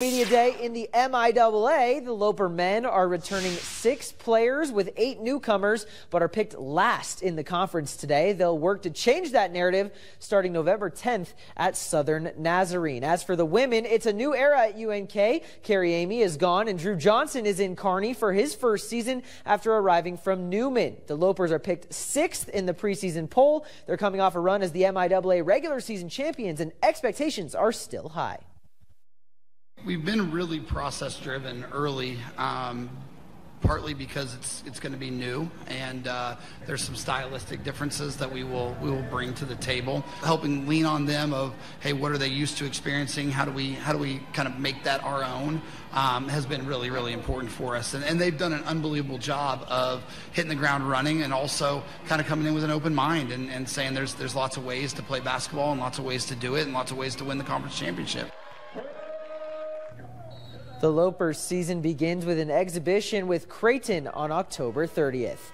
Media Day in the MIAA. The Loper men are returning six players with eight newcomers, but are picked last in the conference today. They'll work to change that narrative starting November 10th at Southern Nazarene. As for the women, it's a new era at UNK. Carrie Eighmey is gone, and Drew Johnson is in Kearney for his first season after arriving from Newman. The Lopers are picked sixth in the preseason poll. They're coming off a run as the MIAA regular season champions, and expectations are still high. We've been really process driven early, um, partly because it's it's going to be new, and uh, there's some stylistic differences that we will we will bring to the table, helping lean on them of hey, what are they used to experiencing? How do we how do we kind of make that our own? Um, has been really really important for us, and, and they've done an unbelievable job of hitting the ground running, and also kind of coming in with an open mind and, and saying there's there's lots of ways to play basketball and lots of ways to do it, and lots of ways to win the conference championship. The Lopers season begins with an exhibition with Creighton on October 30th.